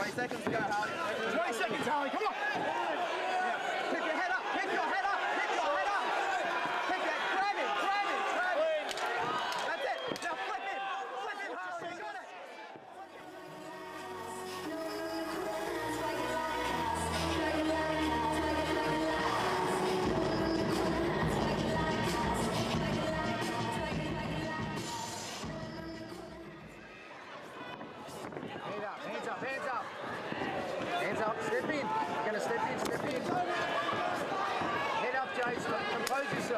20 seconds, go, Holly. 20 seconds, Holly, come on. Hands up, hands up, hands up. Hands up, step in. Gonna step in, step in. Head up, Jason. Compose yourself.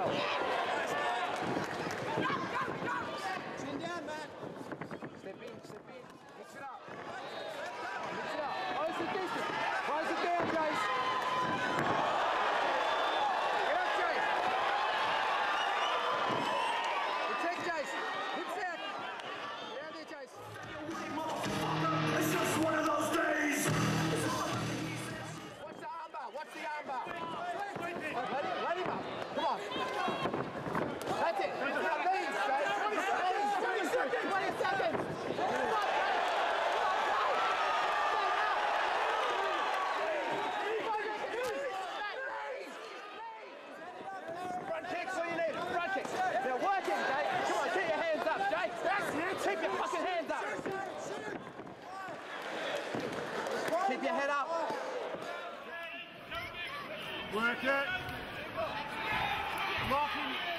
Work it. Locking.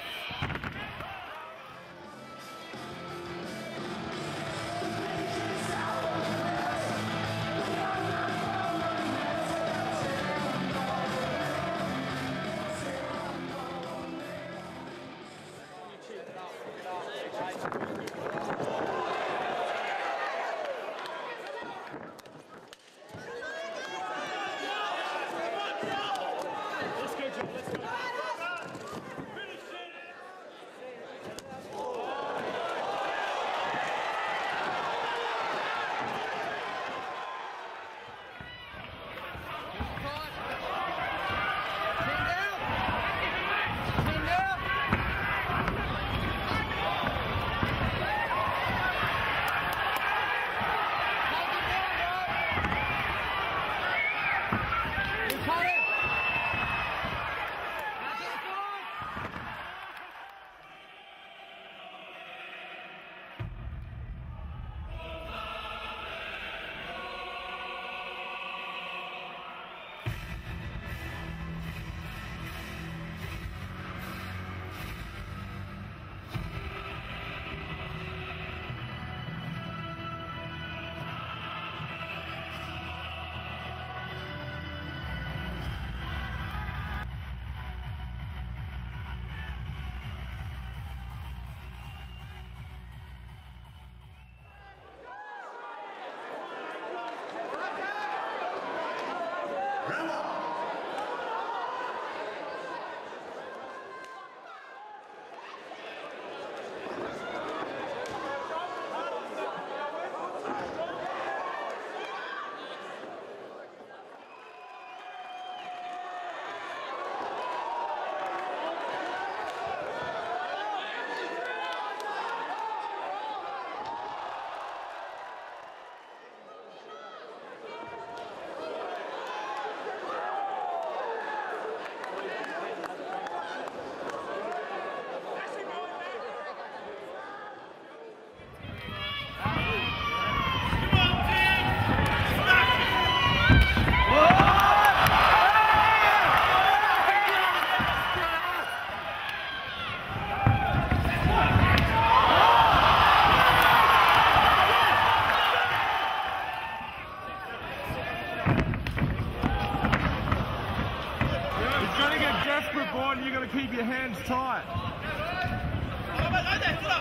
through, Boyd, you've got to keep your hands tight.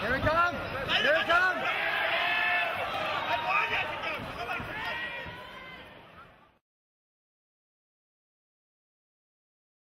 Here we come.